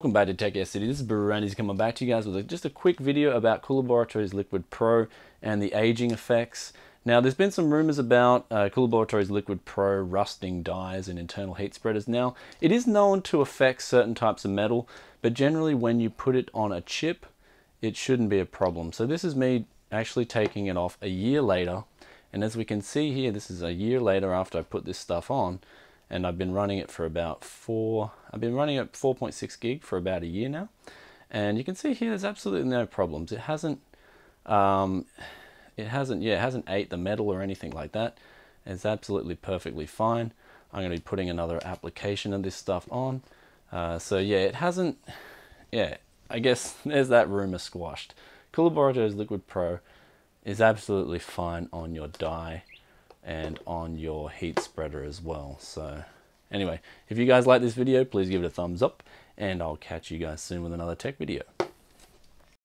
Welcome back to Tech YES City. This is Bryaneasy coming back to you guys with a, just a quick video about Cool Laboratories Liquid Pro and the aging effects. Now, there's been some rumors about uh, Cool Laboratories Liquid Pro rusting dies and internal heat spreaders. Now, it is known to affect certain types of metal, but generally when you put it on a chip, it shouldn't be a problem. So this is me actually taking it off a year later. And as we can see here, this is a year later after I put this stuff on and I've been running it for about four, I've been running it 4.6 gig for about a year now. And you can see here there's absolutely no problems. It hasn't, um, it hasn't, yeah, it hasn't ate the metal or anything like that. It's absolutely perfectly fine. I'm going to be putting another application of this stuff on. Uh, so yeah, it hasn't, yeah, I guess there's that rumor squashed. Cool Laboratories Liquid Pro is absolutely fine on your die and on your heat spreader as well. So anyway, if you guys like this video, please give it a thumbs up and I'll catch you guys soon with another tech video.